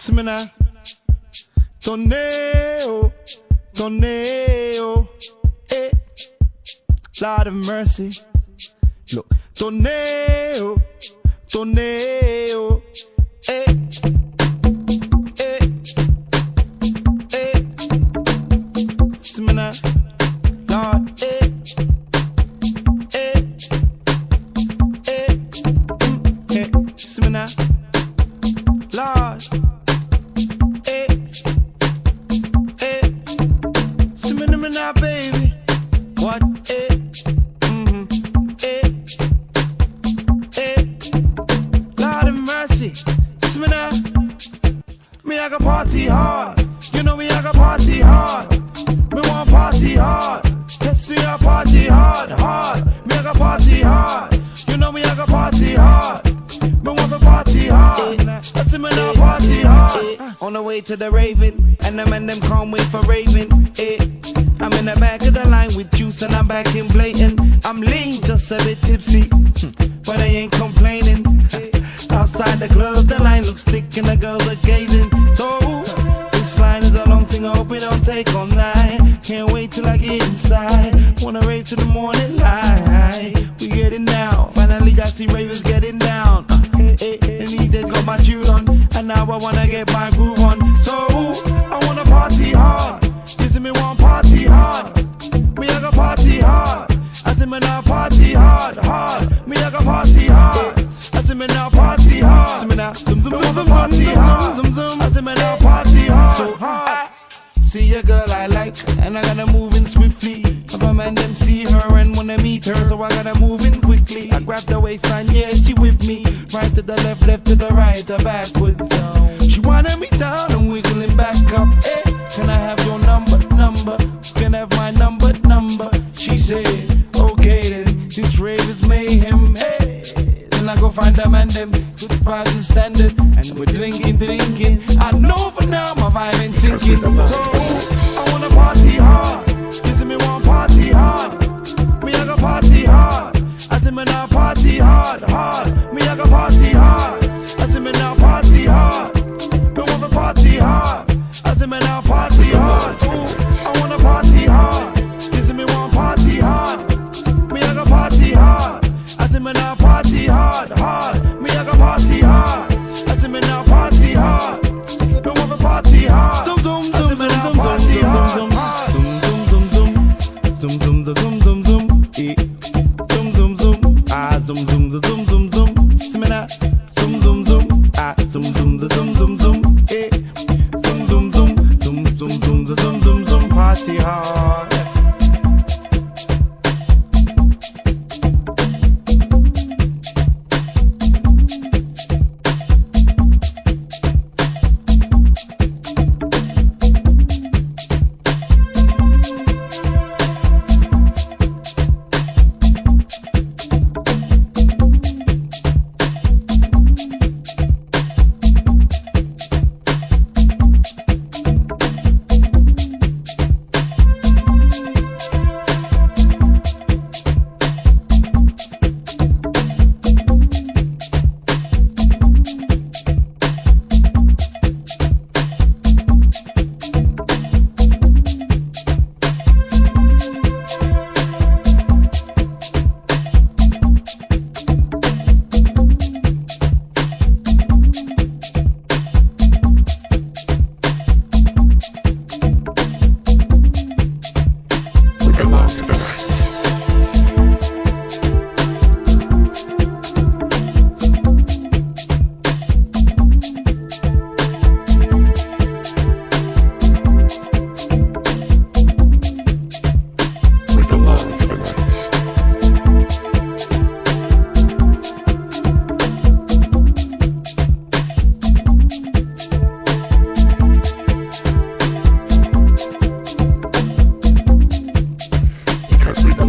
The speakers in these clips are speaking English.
Smina. Torneo, torneo, eh. Lord of mercy. Look, torneo, torneo, now, baby. What, eh? Mm-hmm. Eh, eh. Lord of mercy. Smina. Me, I got party hard. You know me, I got party hard. Me want party hard. Let's see I party hard, hard. Me, I got party hard. You know me, I got party hard. Me want to party hard. Let's see me now party hard. On the way to the Raven, and them and them can't wait for Raven. Eh. I'm in the back of the line with juice and I'm back in blatant. I'm lean, just a bit tipsy, hmm, but I ain't complaining. Outside the club, the line looks thick and the girls are gazing. So this line is a long thing, I hope it don't take all night. Can't wait till I get inside. Wanna rave to the morning light. We getting down. Finally, I see ravers getting down. Eh, eh, and he just got my tune on, and now I wanna get my groove on. So I wanna party hard. You me want party hard. Me I got party hard. I see me now party hard, hard. Me I got party hard. I see me now party hard. See me now, zoom zoom zoom zoom party hard. Zoom zoom. I see me now party hard. So hard. See a girl I like, and I gotta move in swiftly. If a man them see her and wanna meet her, so I gotta move in quickly. I grab the waistline, yeah, she with me. Right to the left, left to the right, or backwards. Go find them. Good vibes is standard, and we're drinking, drinking. I know for now my vibe ain't sinking. So I wanna party hard. See me want party hard. Me I got party hard. I see me now party hard, hard.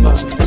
mama.